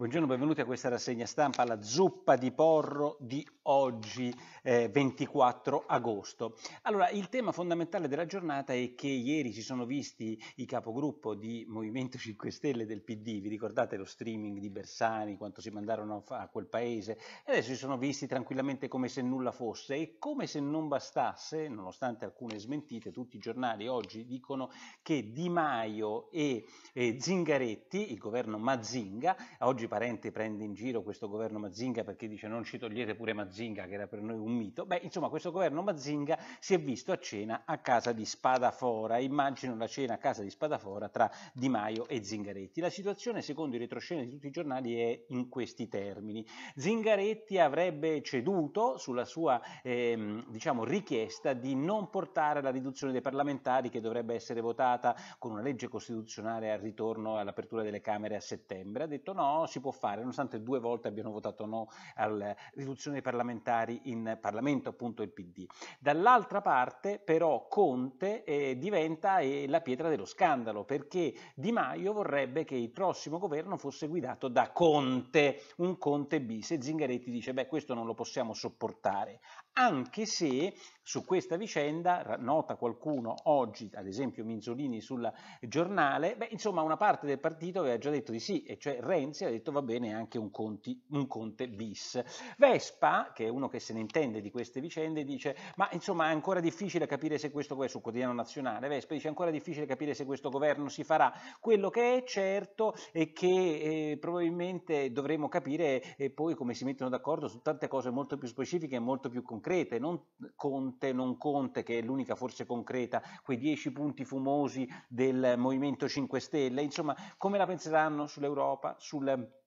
Buongiorno, benvenuti a questa rassegna stampa, la zuppa di porro di oggi, eh, 24 agosto. Allora, il tema fondamentale della giornata è che ieri si sono visti i capogruppo di Movimento 5 Stelle del PD, vi ricordate lo streaming di Bersani, quanto si mandarono a, quel paese, e adesso si sono visti tranquillamente come se nulla fosse e come se non bastasse, nonostante alcune smentite, tutti i giornali oggi dicono che Di Maio e, e Zingaretti, il governo Mazinga, oggi Parente prende in giro questo governo Mazinga perché dice non ci togliete pure Mazinga che era per noi un mito, beh insomma questo governo Mazinga si è visto a cena a casa di Spadafora, immagino la cena a casa di Spadafora tra Di Maio e Zingaretti. La situazione secondo i retroscena di tutti i giornali è in questi termini. Zingaretti avrebbe ceduto sulla sua ehm, diciamo, richiesta di non portare la riduzione dei parlamentari che dovrebbe essere votata con una legge costituzionale al ritorno all'apertura delle Camere a settembre. Ha detto no, si può fare, nonostante due volte abbiano votato no alla riduzione dei parlamentari in Parlamento, appunto il PD. Dall'altra parte però Conte eh, diventa eh, la pietra dello scandalo, perché Di Maio vorrebbe che il prossimo governo fosse guidato da Conte, un Conte bis, e Zingaretti dice beh questo non lo possiamo sopportare, anche se su questa vicenda, nota qualcuno oggi, ad esempio Minzolini sul giornale, beh, insomma una parte del partito aveva già detto di sì, e cioè Renzi ha detto va bene anche un, conti, un Conte bis. Vespa, che è uno che se ne intende di queste vicende, dice ma insomma è ancora difficile capire se questo governo, sul quotidiano nazionale, Vespa dice è ancora difficile capire se questo governo si farà. Quello che è certo è che eh, probabilmente dovremo capire eh, poi come si mettono d'accordo su tante cose molto più specifiche e molto più concrete, non Conte Conte, non Conte, che è l'unica forse concreta, quei dieci punti fumosi del Movimento 5 Stelle, insomma, come la penseranno sull'Europa, sul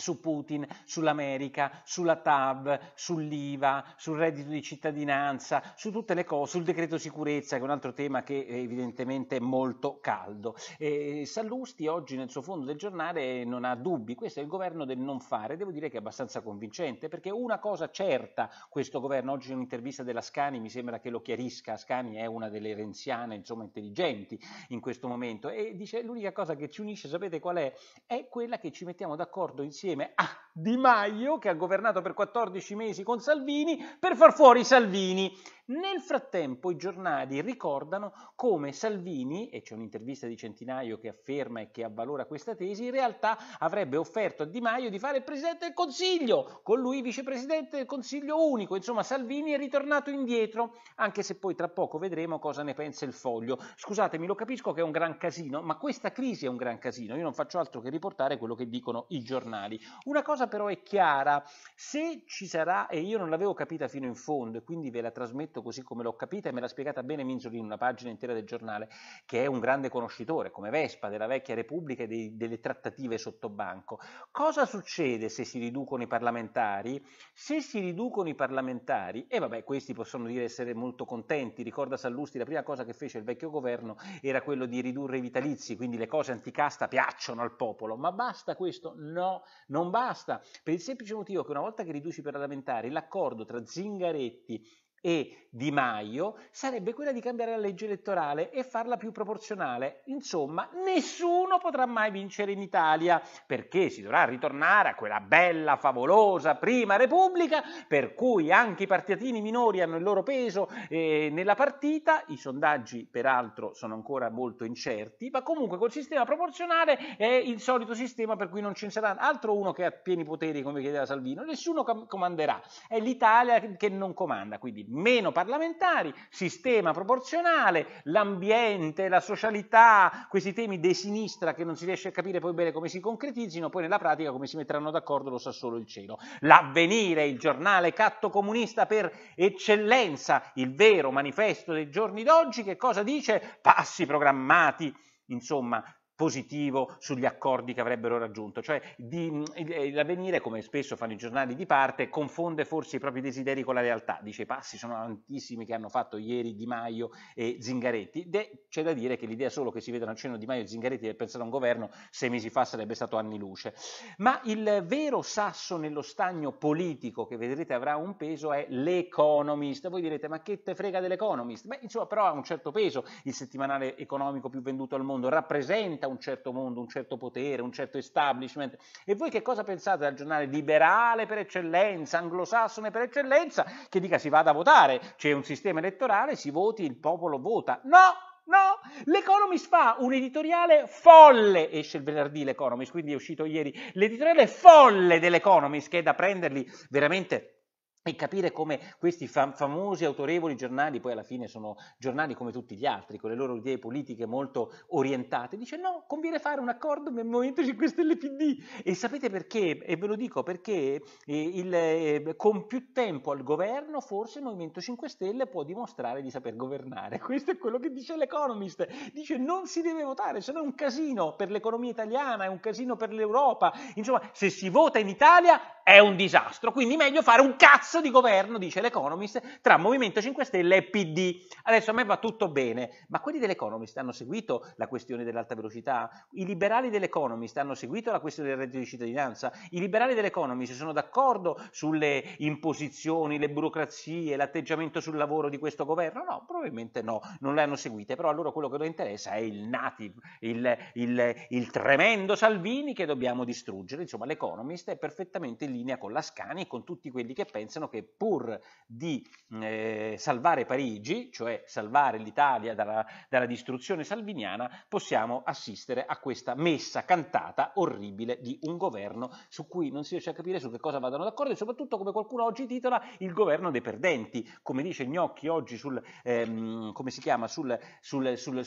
su Putin, sull'America, sulla TAV, sull'IVA, sul reddito di cittadinanza, su tutte le cose, sul decreto sicurezza, che è un altro tema che evidentemente è molto caldo. E Sallusti oggi nel suo fondo del giornale non ha dubbi, questo è il governo del non fare, devo dire che è abbastanza convincente, perché una cosa certa questo governo, oggi in un'intervista della Scani mi sembra che lo chiarisca, Scani è una delle renziane insomma intelligenti in questo momento, e dice l'unica cosa che ci unisce, sapete qual è? È quella che ci mettiamo d'accordo insieme insieme a Di Maio, che ha governato per 14 mesi con Salvini, per far fuori Salvini. Nel frattempo i giornali ricordano come Salvini, e c'è un'intervista di Centinaio che afferma e che avvalora questa tesi, in realtà avrebbe offerto a Di Maio di fare il Presidente del Consiglio, con lui Vicepresidente del Consiglio unico, insomma Salvini è ritornato indietro, anche se poi tra poco vedremo cosa ne pensa il foglio. Scusatemi, lo capisco che è un gran casino, ma questa crisi è un gran casino, io non faccio altro che riportare quello che dicono i giornali. Una cosa però è chiara, se ci sarà, e io non l'avevo capita fino in fondo e quindi ve la trasmetto così come l'ho capita e me l'ha spiegata bene Minzoli in una pagina intera del giornale, che è un grande conoscitore, come Vespa, della vecchia Repubblica e dei, delle trattative sotto banco. Cosa succede se si riducono i parlamentari? Se si riducono i parlamentari, e vabbè, questi possono dire essere molto contenti, ricorda Sallusti, la prima cosa che fece il vecchio governo era quello di ridurre i vitalizi, quindi le cose anticasta piacciono al popolo, ma basta questo? No, non basta, per il semplice motivo che una volta che riduci i parlamentari, l'accordo tra Zingaretti e Di Maio sarebbe quella di cambiare la legge elettorale e farla più proporzionale. Insomma, nessuno potrà mai vincere in Italia perché si dovrà ritornare a quella bella, favolosa prima Repubblica per cui anche i partitini minori hanno il loro peso eh, nella partita. I sondaggi, peraltro, sono ancora molto incerti, ma comunque col sistema proporzionale è il solito sistema per cui non ci sarà altro uno che ha pieni poteri, come chiedeva Salvino, nessuno com- comanderà. È l'Italia che non comanda, quindi meno parlamentari, sistema proporzionale, l'ambiente, la socialità, questi temi di sinistra che non si riesce a capire poi bene come si concretizzino, poi nella pratica come si metteranno d'accordo lo sa solo il cielo. L'avvenire, il giornale catto comunista per eccellenza, il vero manifesto dei giorni d'oggi, che cosa dice? Passi programmati, insomma, positivo sugli accordi che avrebbero raggiunto, cioè l'avvenire, come spesso fanno i giornali di parte, confonde forse i propri desideri con la realtà, dice i passi sono tantissimi che hanno fatto ieri Di Maio e Zingaretti, c'è da dire che l'idea solo che si vedano a cena Di Maio e Zingaretti per pensare a un governo sei mesi fa sarebbe stato anni luce, ma il vero sasso nello stagno politico che vedrete avrà un peso è l'Economist, voi direte ma che te frega dell'Economist? Beh insomma però ha un certo peso, il settimanale economico più venduto al mondo, rappresenta un certo mondo, un certo potere, un certo establishment. E voi che cosa pensate dal giornale liberale per eccellenza, anglosassone per eccellenza, che dica si vada a votare, c'è un sistema elettorale, si voti, il popolo vota? No! No, l'Economist fa un editoriale folle, esce il venerdì l'Economist, quindi è uscito ieri, l'editoriale folle dell'Economist che è da prenderli veramente e capire come questi fam- famosi autorevoli giornali, poi alla fine sono giornali come tutti gli altri, con le loro idee politiche molto orientate, dice no, conviene fare un accordo nel Movimento 5 Stelle PD. E sapete perché? E ve lo dico perché eh, il, eh, con più tempo al governo forse il Movimento 5 Stelle può dimostrare di saper governare. Questo è quello che dice l'Economist. Dice non si deve votare, se no è un casino per l'economia italiana, è un casino per l'Europa. Insomma, se si vota in Italia è un disastro, quindi meglio fare un cazzo cazzo di governo, dice l'Economist, tra Movimento 5 Stelle e PD. Adesso a me va tutto bene, ma quelli dell'Economist hanno seguito la questione dell'alta velocità? I liberali dell'Economist hanno seguito la questione del reddito di cittadinanza? I liberali dell'Economist sono d'accordo sulle imposizioni, le burocrazie, l'atteggiamento sul lavoro di questo governo? No, probabilmente no, non le hanno seguite, però a loro quello che loro interessa è il native, il, il, il tremendo Salvini che dobbiamo distruggere. Insomma, l'Economist è perfettamente in linea con la Scani e con tutti quelli che pensano pensano che pur di eh, salvare Parigi, cioè salvare l'Italia dalla, dalla, distruzione salviniana, possiamo assistere a questa messa cantata orribile di un governo su cui non si riesce a capire su che cosa vadano d'accordo e soprattutto come qualcuno oggi titola il governo dei perdenti, come dice Gnocchi oggi sul, ehm, come si chiama, sul, sul, sul,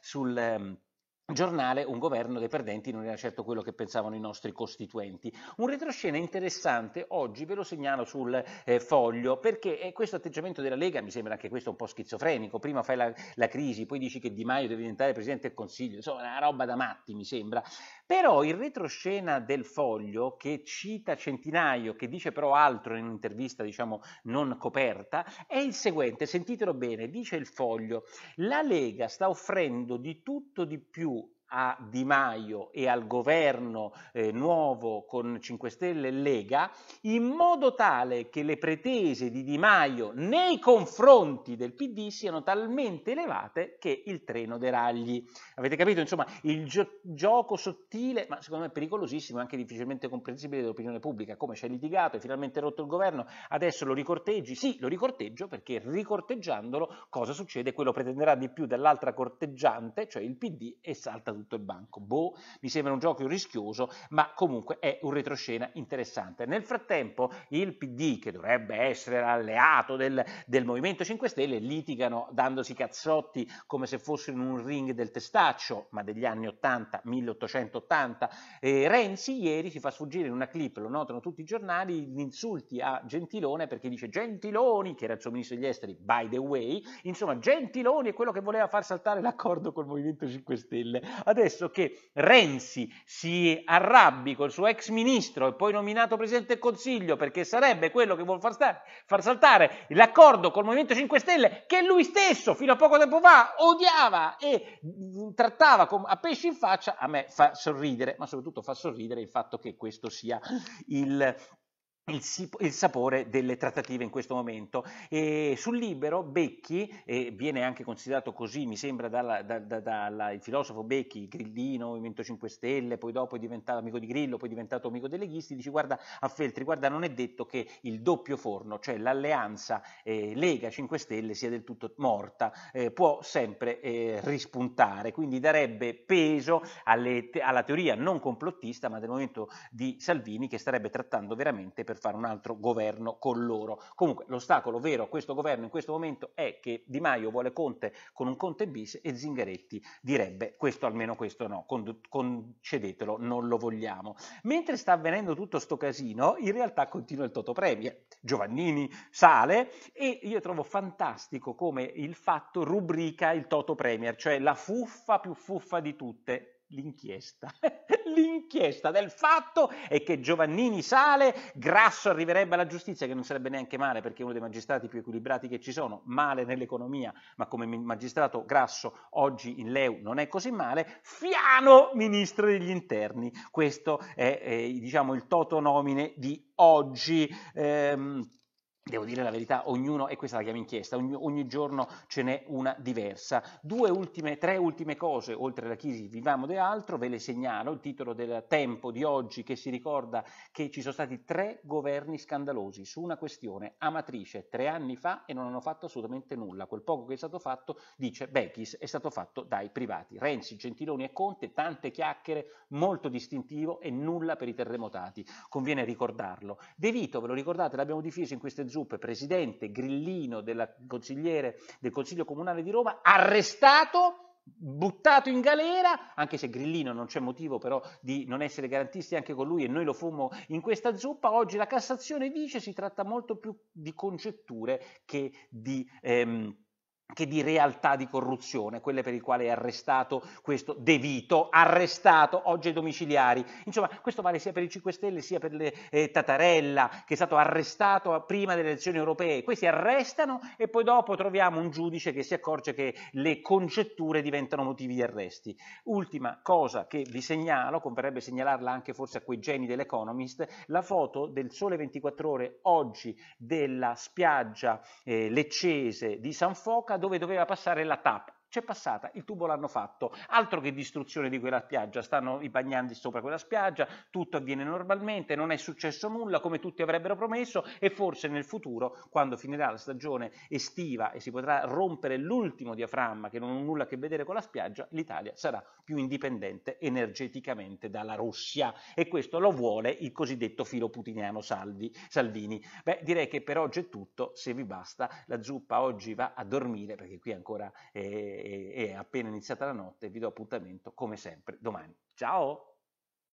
sul, ehm, giornale un governo dei perdenti non era certo quello che pensavano i nostri costituenti. Un retroscena interessante, oggi ve lo segnalo sul eh, foglio, perché eh, questo atteggiamento della Lega mi sembra anche questo un po' schizofrenico, prima fai la, la crisi, poi dici che Di Maio deve diventare Presidente del Consiglio, insomma una roba da matti mi sembra. Però il retroscena del foglio, che cita Centinaio, che dice però altro in un'intervista diciamo non coperta, è il seguente, sentitelo bene, dice il foglio, la Lega sta offrendo di tutto di più a Di Maio e al governo eh, nuovo con 5 Stelle e Lega, in modo tale che le pretese di Di Maio nei confronti del PD siano talmente elevate che il treno deragli. Avete capito? Insomma, il gio- gioco sottile, ma secondo me pericolosissimo e anche difficilmente comprensibile dell'opinione pubblica, come ci hai litigato, hai finalmente rotto il governo, adesso lo ricorteggi? Sì, lo ricorteggio perché ricorteggiandolo cosa succede? Quello pretenderà di più dall'altra corteggiante, cioè il PD, e salta tutto il banco. Boh, mi sembra un gioco rischioso, ma comunque è un retroscena interessante. Nel frattempo il PD, che dovrebbe essere alleato del, del Movimento 5 Stelle, litigano dandosi cazzotti come se fossero in un ring del testaccio, ma degli anni 80, 1880. E Renzi ieri si fa sfuggire in una clip, lo notano tutti i giornali, gli insulti a Gentilone perché dice Gentiloni, che era il suo ministro degli esteri, by the way, insomma Gentiloni è quello che voleva far saltare l'accordo col Movimento 5 Stelle. Adesso che Renzi si arrabbi col suo ex ministro e poi nominato Presidente del Consiglio perché sarebbe quello che vuole far, far saltare l'accordo col Movimento 5 Stelle che lui stesso fino a poco tempo fa odiava e trattava a pesci in faccia, a me fa sorridere, ma soprattutto fa sorridere il fatto che questo sia il il, il, sapore delle trattative in questo momento. E sul libero Becchi, e viene anche considerato così, mi sembra, dalla, da, da, dalla, il filosofo Becchi, Grillino, Movimento 5 Stelle, poi dopo è diventato amico di Grillo, poi è diventato amico dei leghisti, dice guarda a Feltri, guarda non è detto che il doppio forno, cioè l'alleanza eh, Lega 5 Stelle sia del tutto morta, eh, può sempre eh, rispuntare, quindi darebbe peso alle, alla teoria non complottista ma del momento di Salvini che starebbe trattando veramente per fare un altro governo con loro. Comunque l'ostacolo vero a questo governo in questo momento è che Di Maio vuole Conte con un Conte bis e Zingaretti direbbe questo almeno questo no, concedetelo, non lo vogliamo. Mentre sta avvenendo tutto sto casino, in realtà continua il Toto Premier. Giovannini sale e io trovo fantastico come il fatto rubrica il Toto Premier, cioè la fuffa più fuffa di tutte, l'inchiesta. l'inchiesta del fatto è che Giovannini sale, Grasso arriverebbe alla giustizia, che non sarebbe neanche male perché è uno dei magistrati più equilibrati che ci sono, male nell'economia, ma come magistrato Grasso oggi in Leu non è così male, Fiano ministro degli interni. Questo è, è diciamo il toto nomine di oggi. Ehm, Devo dire la verità, ognuno, e questa la chiama inchiesta, ogni, ogni, giorno ce n'è una diversa. Due ultime, tre ultime cose, oltre alla crisi vivamo e altro, ve le segnalo, il titolo del tempo di oggi che si ricorda che ci sono stati tre governi scandalosi su una questione amatrice tre anni fa e non hanno fatto assolutamente nulla. Quel poco che è stato fatto, dice Bechis, è stato fatto dai privati. Renzi, Gentiloni e Conte, tante chiacchiere, molto distintivo e nulla per i terremotati. Conviene ricordarlo. De Vito, ve lo ricordate, l'abbiamo difeso in queste zone Zuppe, presidente grillino del Consiglio Comunale di Roma, arrestato buttato in galera, anche se Grillino non c'è motivo però di non essere garantisti anche con lui e noi lo fummo in questa zuppa, oggi la Cassazione dice si tratta molto più di congetture che di... Ehm, che di realtà di corruzione, quelle per le quali è arrestato questo De Vito, arrestato oggi ai domiciliari. Insomma, questo vale sia per i 5 Stelle sia per le, eh, Tatarella, che è stato arrestato prima delle elezioni europee. Questi arrestano e poi dopo troviamo un giudice che si accorge che le congetture diventano motivi di arresti. Ultima cosa che vi segnalo, converrebbe segnalarla anche forse a quei geni dell'Economist, la foto del Sole 24 Ore oggi della spiaggia eh, leccese di San Foca dove doveva passare la TAP c'è passata, il tubo l'hanno fatto, altro che distruzione di quella spiaggia, stanno i bagnanti sopra quella spiaggia, tutto avviene normalmente, non è successo nulla come tutti avrebbero promesso e forse nel futuro, quando finirà la stagione estiva e si potrà rompere l'ultimo diaframma che non ha nulla a che vedere con la spiaggia, l'Italia sarà più indipendente energeticamente dalla Russia. E questo lo vuole il cosiddetto filo putiniano Salvi, Salvini. Beh, direi che per oggi è tutto, se vi basta, la zuppa oggi va a dormire perché qui ancora... Eh, è appena iniziata la notte, vi do appuntamento come sempre domani. Ciao!